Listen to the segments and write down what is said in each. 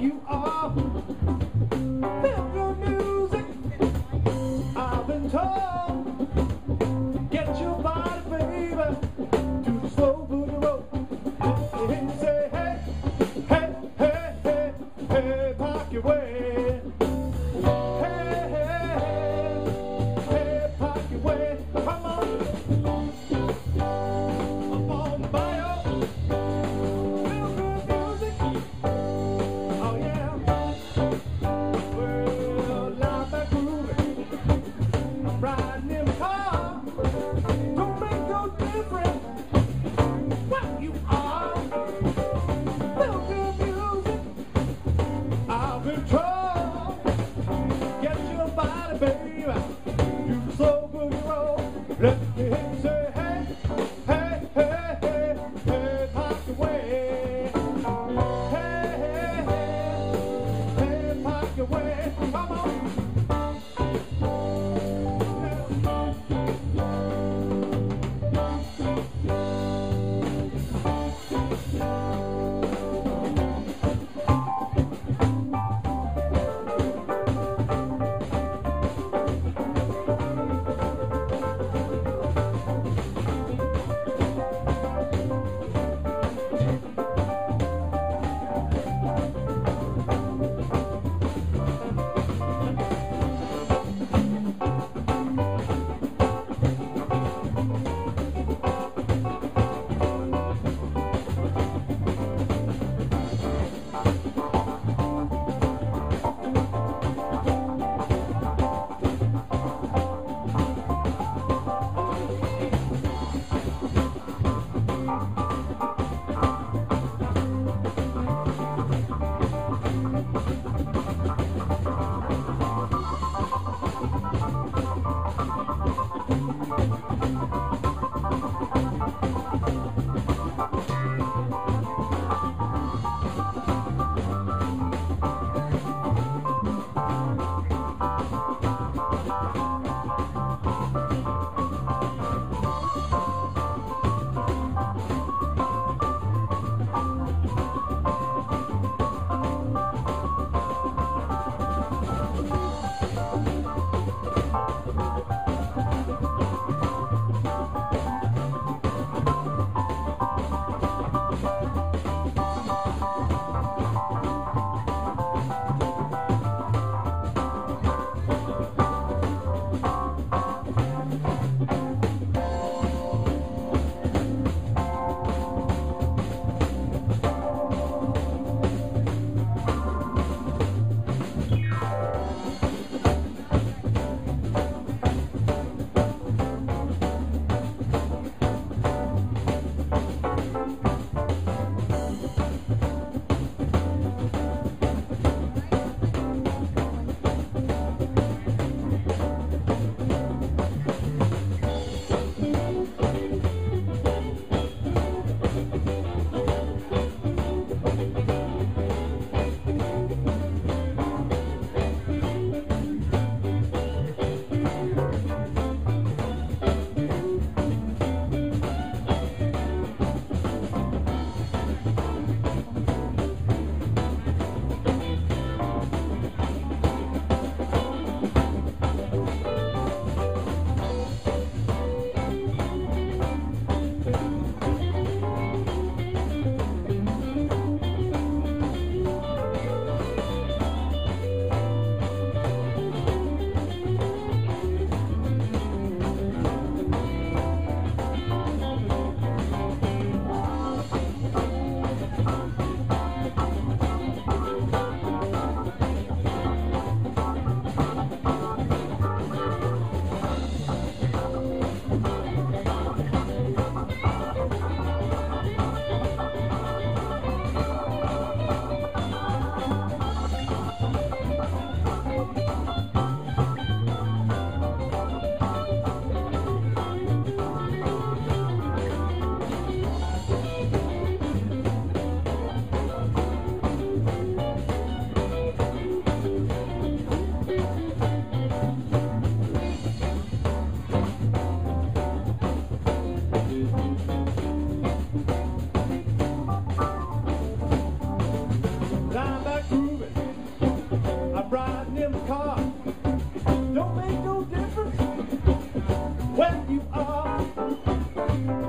You are.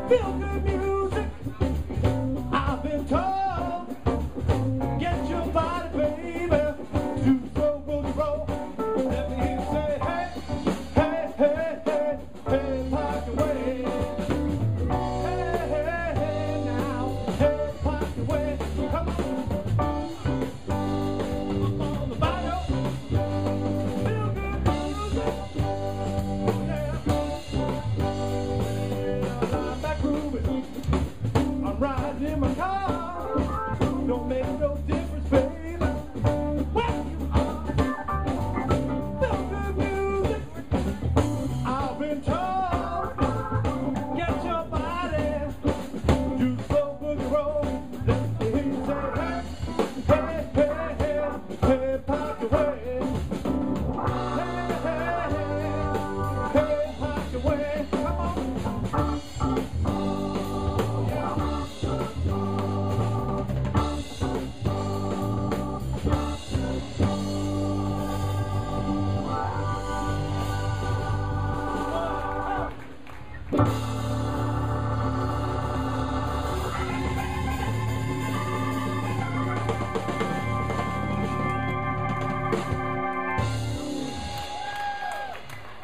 Feel.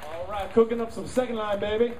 All right, cooking up some second line, baby.